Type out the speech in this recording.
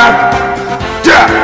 Yeah!